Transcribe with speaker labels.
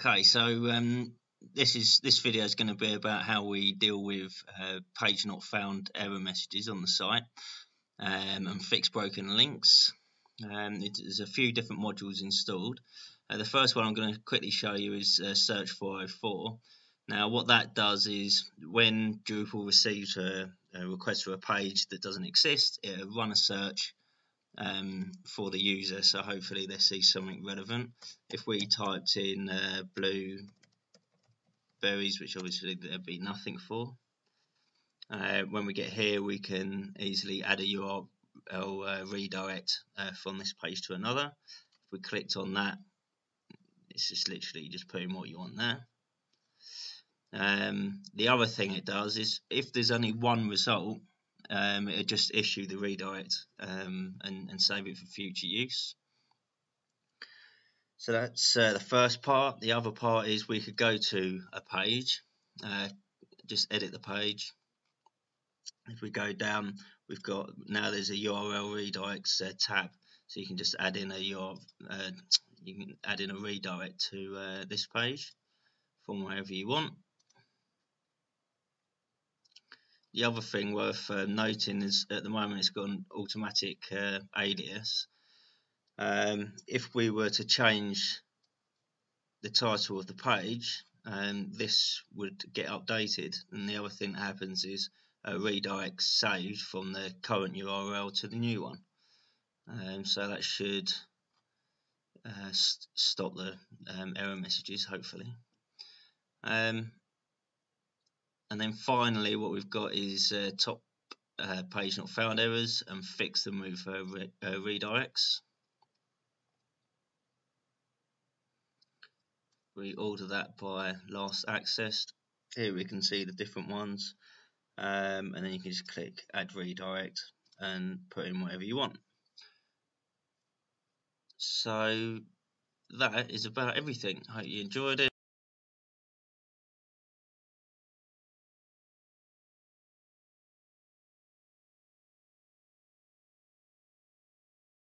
Speaker 1: Okay, so um, this is this video is going to be about how we deal with uh, page not found error messages on the site um, and fix broken links. Um, it, there's a few different modules installed. Uh, the first one I'm going to quickly show you is uh, Search 404. Now, what that does is when Drupal receives a, a request for a page that doesn't exist, it'll run a search um, for the user. So hopefully they see something relevant. If we typed in uh, blue berries, which obviously there'd be nothing for. Uh, when we get here, we can easily add a URL uh, redirect uh, from this page to another. If we clicked on that, it's just literally just putting what you want there. Um, the other thing it does is if there's only one result, um, it'll just issue the redirect um, and, and save it for future use. So that's uh, the first part. The other part is we could go to a page, uh, just edit the page. If we go down, we've got now there's a URL redirects uh, tab, so you can just add in a URL, uh, you can add in a redirect to uh, this page from wherever you want. The other thing worth uh, noting is at the moment it's got an automatic uh, alias. Um, if we were to change the title of the page, um, this would get updated. And the other thing that happens is a redirect saved from the current URL to the new one. Um, so that should uh, st stop the um, error messages, hopefully. Um, and then finally what we've got is uh, top uh, page not found errors and fix them with uh, re uh, redirects. We order that by last accessed. Here we can see the different ones um, and then you can just click add redirect and put in whatever you want. So that is about everything. I hope you enjoyed it.